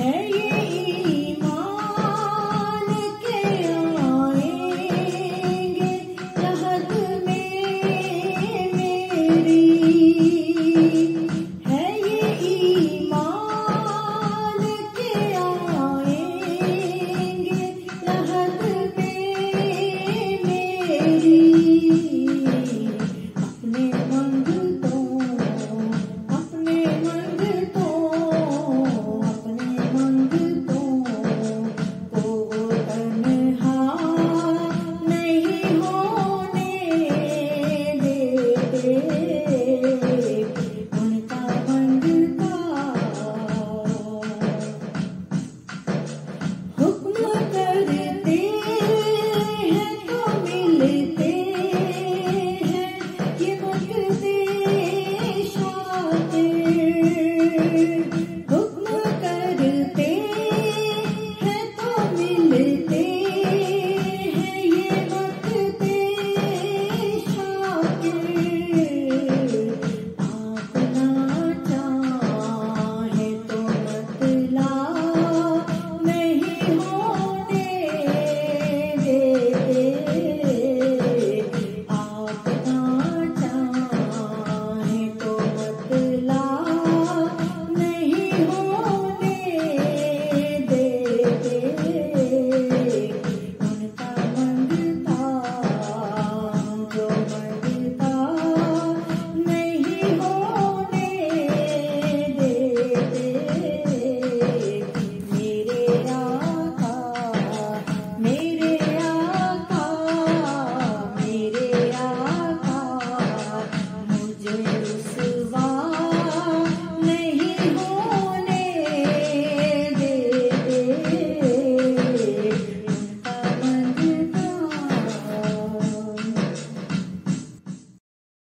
Hey.